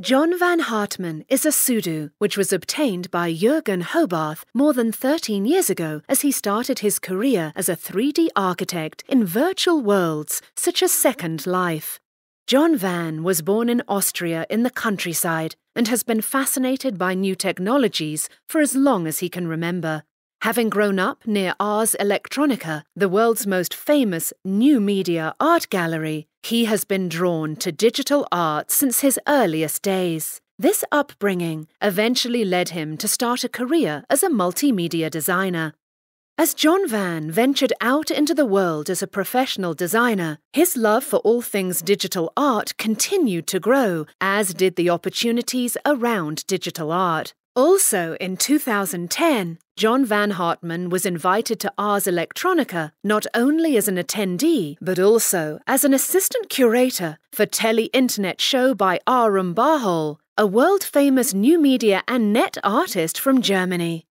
Johnvan Hartmann is a pseudo which was obtained by Juergen Hoebarth more than 13 years ago as he started his career as a 3D architect in virtual worlds such as Second Life. Johnvan was born in Austria in the countryside and has been fascinated by new technologies for as long as he can remember. Having grown up near Ars Electronica, the world's most famous new media art gallery, he has been drawn to digital art since his earliest days. This upbringing eventually led him to start a career as a multimedia designer. As Johnvan ventured out into the world as a professional designer, his love for all things digital art continued to grow, as did the opportunities around digital art. Also, in 2010, Johnvan Hartmann was invited to Ars Electronica not only as an attendee, but also as an assistant curator for Tele Internet Show by Aram Bartholl, a world famous new media and net artist from Germany.